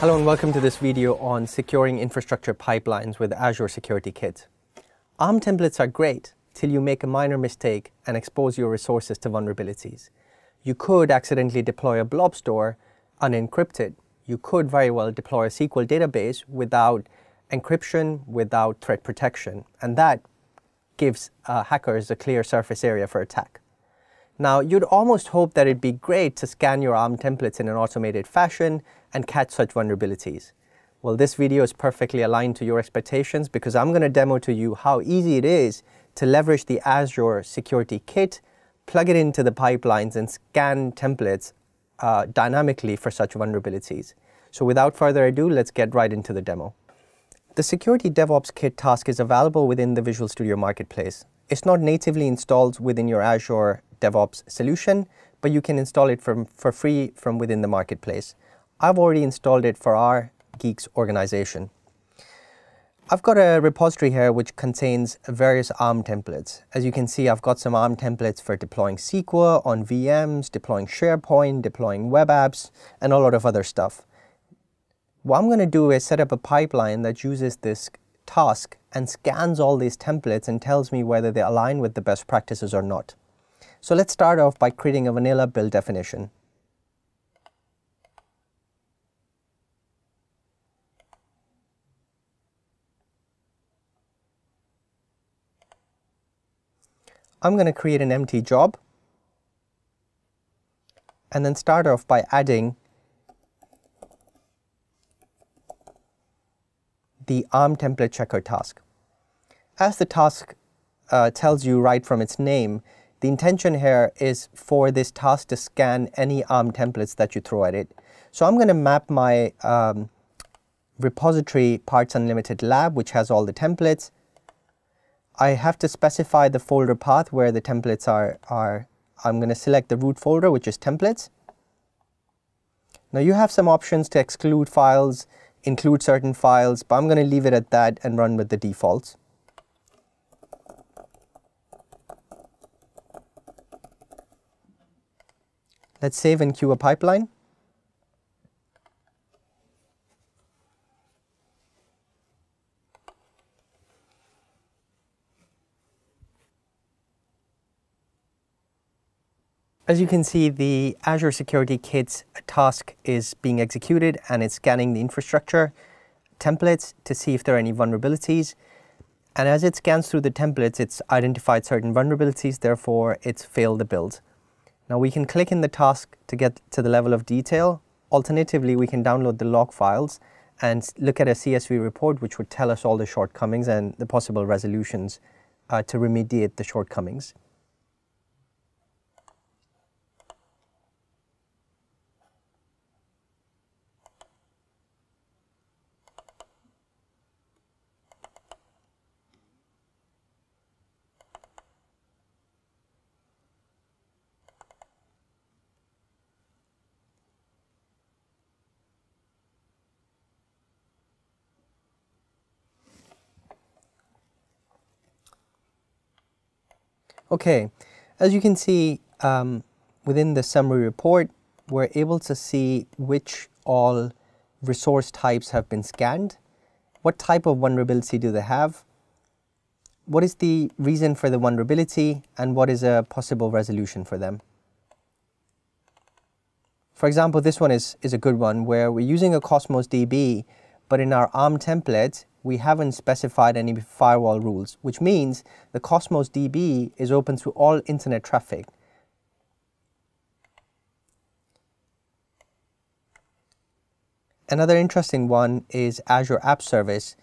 Hello and welcome to this video on securing infrastructure pipelines with Azure Security Kit. ARM templates are great till you make a minor mistake and expose your resources to vulnerabilities. You could accidentally deploy a blob store unencrypted. You could very well deploy a SQL database without encryption, without threat protection, and that gives uh, hackers a clear surface area for attack. Now, you'd almost hope that it'd be great to scan your ARM templates in an automated fashion and catch such vulnerabilities. Well, this video is perfectly aligned to your expectations because I'm going to demo to you how easy it is to leverage the Azure Security Kit, plug it into the pipelines and scan templates uh, dynamically for such vulnerabilities. So without further ado, let's get right into the demo. The Security DevOps Kit task is available within the Visual Studio Marketplace. It's not natively installed within your Azure DevOps solution, but you can install it from, for free from within the marketplace. I've already installed it for our Geeks organization. I've got a repository here which contains various ARM templates. As you can see, I've got some ARM templates for deploying SQL on VMs, deploying SharePoint, deploying web apps, and a lot of other stuff. What I'm going to do is set up a pipeline that uses this task and scans all these templates and tells me whether they align with the best practices or not. So let's start off by creating a vanilla build definition. I'm going to create an empty job and then start off by adding the ARM template checker task. As the task uh, tells you right from its name, the intention here is for this task to scan any ARM templates that you throw at it. So I'm going to map my um, repository parts unlimited lab, which has all the templates. I have to specify the folder path where the templates are. are I'm going to select the root folder, which is templates. Now you have some options to exclude files, include certain files, but I'm going to leave it at that and run with the defaults. Let's save and queue a pipeline. As you can see, the Azure Security Kit's task is being executed and it's scanning the infrastructure templates to see if there are any vulnerabilities. And as it scans through the templates, it's identified certain vulnerabilities, therefore it's failed the build. Now we can click in the task to get to the level of detail. Alternatively, we can download the log files and look at a CSV report which would tell us all the shortcomings and the possible resolutions uh, to remediate the shortcomings. Okay, as you can see um, within the summary report, we're able to see which all resource types have been scanned, what type of vulnerability do they have, what is the reason for the vulnerability, and what is a possible resolution for them. For example, this one is, is a good one where we're using a Cosmos DB, but in our ARM template, we haven't specified any firewall rules, which means the Cosmos DB is open to all internet traffic. Another interesting one is Azure App Service.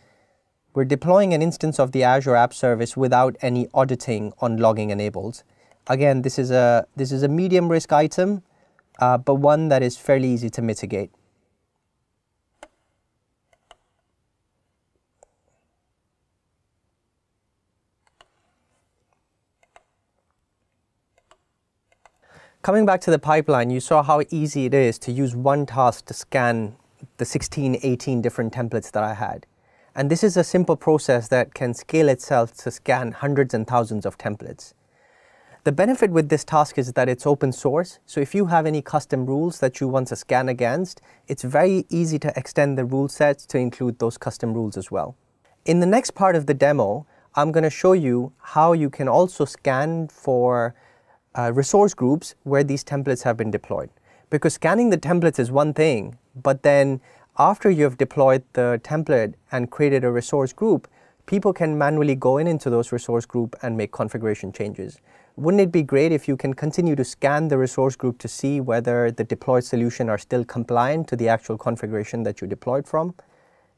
We're deploying an instance of the Azure App Service without any auditing on logging enabled. Again, this is a, this is a medium risk item, uh, but one that is fairly easy to mitigate. Coming back to the pipeline, you saw how easy it is to use one task to scan the 16, 18 different templates that I had. And this is a simple process that can scale itself to scan hundreds and thousands of templates. The benefit with this task is that it's open source. So if you have any custom rules that you want to scan against, it's very easy to extend the rule sets to include those custom rules as well. In the next part of the demo, I'm going to show you how you can also scan for uh, resource groups where these templates have been deployed. Because scanning the templates is one thing, but then after you have deployed the template and created a resource group, people can manually go in into those resource group and make configuration changes. Wouldn't it be great if you can continue to scan the resource group to see whether the deployed solution are still compliant to the actual configuration that you deployed from?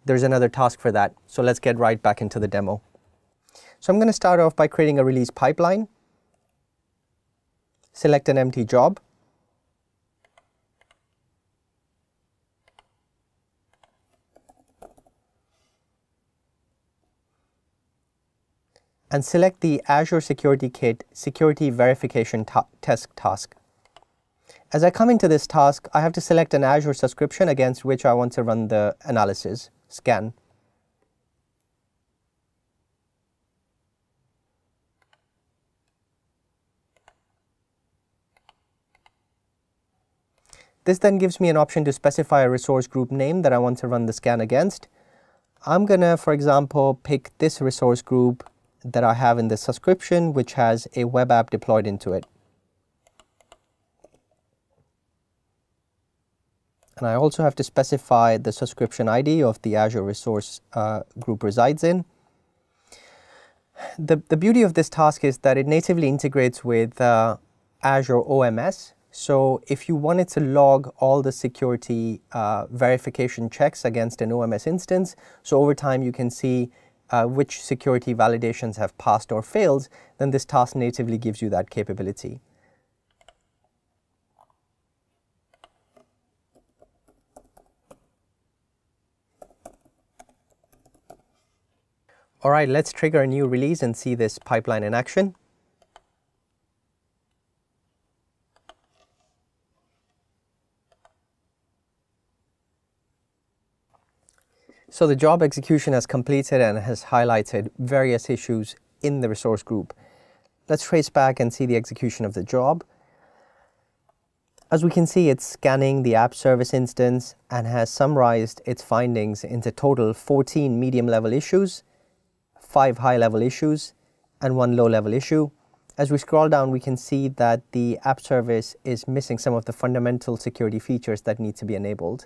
There's another task for that. So let's get right back into the demo. So I'm going to start off by creating a release pipeline. Select an empty job. and select the Azure Security Kit Security Verification ta Test task. As I come into this task, I have to select an Azure subscription against which I want to run the analysis scan. This then gives me an option to specify a resource group name that I want to run the scan against. I'm going to, for example, pick this resource group that I have in the subscription, which has a web app deployed into it. And I also have to specify the subscription ID of the Azure resource uh, group resides in. The, the beauty of this task is that it natively integrates with uh, Azure OMS. So if you wanted to log all the security uh, verification checks against an OMS instance, so over time you can see uh, which security validations have passed or failed, then this task natively gives you that capability. All right, let's trigger a new release and see this pipeline in action. So the job execution has completed and has highlighted various issues in the resource group. Let's trace back and see the execution of the job. As we can see, it's scanning the app service instance and has summarized its findings into total 14 medium-level issues, 5 high-level issues, and 1 low-level issue. As we scroll down, we can see that the app service is missing some of the fundamental security features that need to be enabled.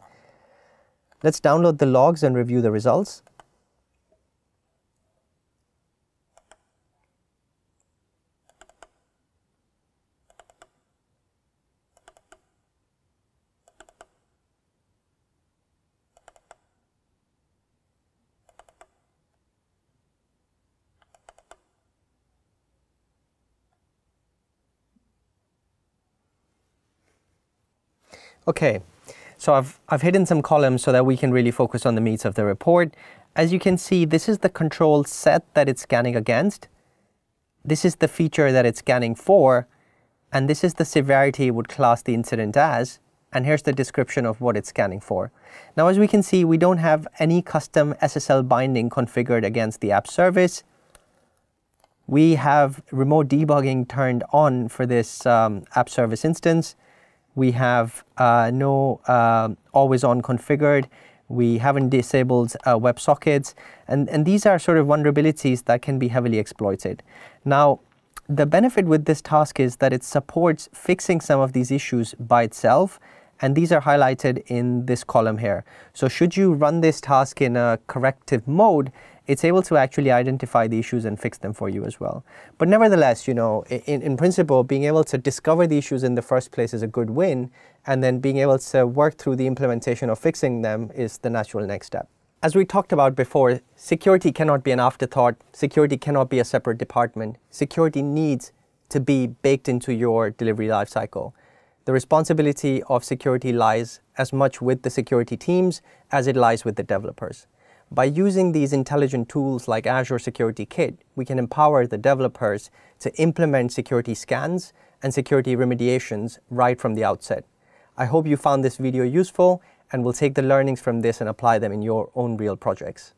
Let's download the logs and review the results. Okay, so I've, I've hidden some columns so that we can really focus on the meats of the report. As you can see, this is the control set that it's scanning against. This is the feature that it's scanning for. And this is the severity it would class the incident as. And here's the description of what it's scanning for. Now, as we can see, we don't have any custom SSL binding configured against the app service. We have remote debugging turned on for this um, app service instance. We have uh, no uh, always on configured. We haven't disabled uh, WebSockets. And, and these are sort of vulnerabilities that can be heavily exploited. Now, the benefit with this task is that it supports fixing some of these issues by itself. And these are highlighted in this column here. So should you run this task in a corrective mode, it's able to actually identify the issues and fix them for you as well. But nevertheless, you know, in, in principle, being able to discover the issues in the first place is a good win, and then being able to work through the implementation of fixing them is the natural next step. As we talked about before, security cannot be an afterthought. Security cannot be a separate department. Security needs to be baked into your delivery lifecycle. The responsibility of security lies as much with the security teams as it lies with the developers. By using these intelligent tools like Azure Security Kit, we can empower the developers to implement security scans and security remediations right from the outset. I hope you found this video useful and will take the learnings from this and apply them in your own real projects.